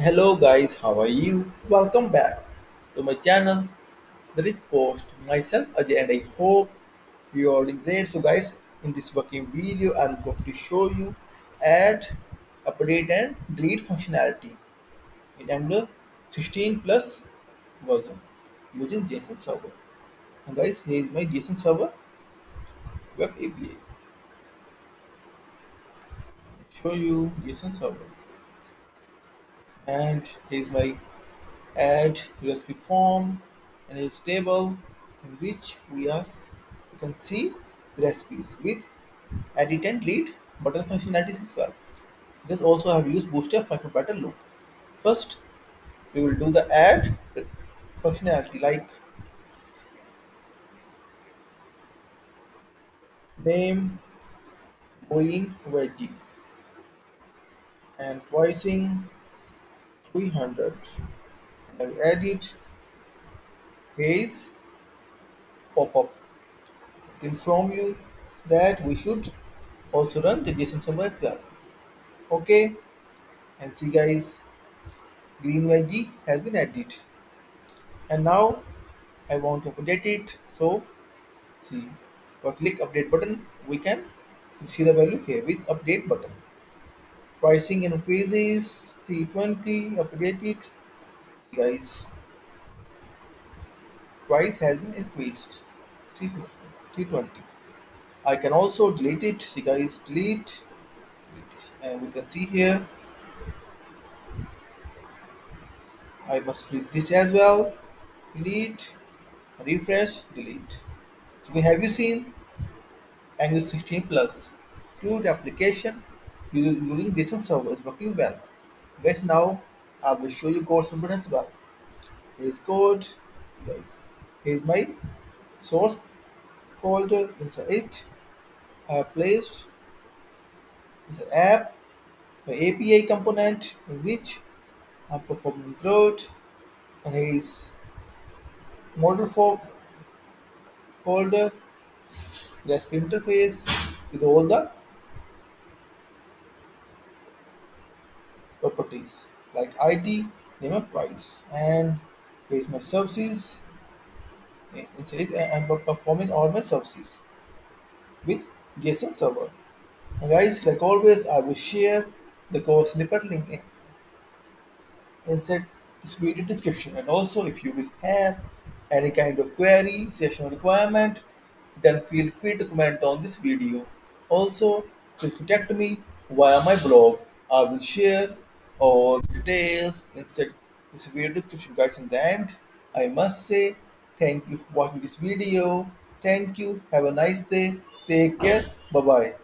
Hello guys, how are you? Welcome back to my channel, The Rich Post. Myself Ajay and I hope you are doing great. So guys, in this working video, I'm going to show you add, update and delete functionality in Angular 16 plus version using JSON server. And guys, here is my JSON server web API. Show you JSON server. And here's my add recipe form and a table in which we are you can see recipes with edit and delete button functionalities as well. This also have used bootstrap 5 for better loop. First, we will do the add functionality like name green veggie and pricing 300 and I edit is pop-up inform you that we should also run the JSON server as well. Okay, and see guys, green veggie has been added. And now I want to update it. So see, if click update button, we can see the value here with update button. Pricing increases 320, update it. Guys, price has been increased 320 I can also delete it. See guys delete. And we can see here. I must delete this as well. Delete refresh delete. So we have you seen Angular 16 plus. Fluid application using JSON server is working well guys now I will show you code snippet as well. Here's code guys here's my source folder inside it I have placed inside app my API component in which I'm performing CRUD and his model for folder REST interface with all the properties like ID, name and price and here's my services eh, inside I'm eh, performing all my services with JSON server. And guys, like always, I will share the code snippet link eh, inside this video description. And also, if you will have any kind of query, session requirement, then feel free to comment on this video. Also, please contact me via my blog. I will share all the details inside this video description, guys. In the end, I must say thank you for watching this video. Thank you. Have a nice day. Take care. Bye bye.